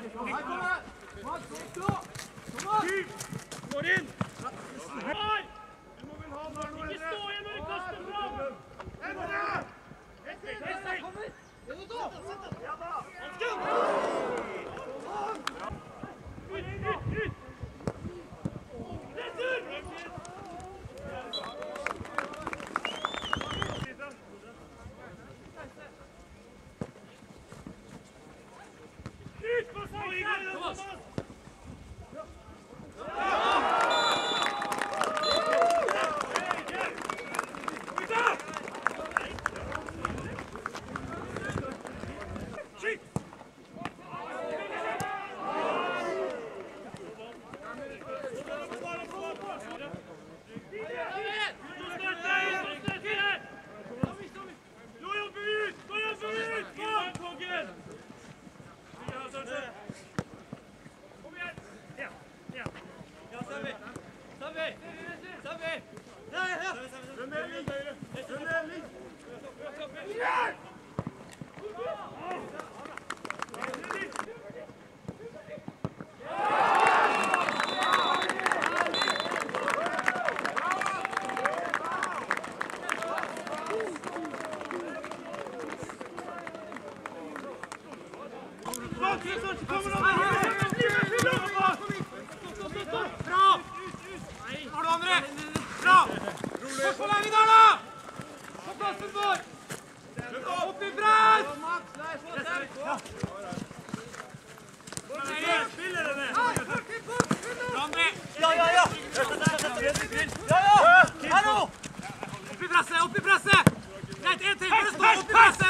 Kom inn! Du må vel ha den der nå, Endre! Oppi i Oppi presset! Greit, én til! Bare stå oppi presset!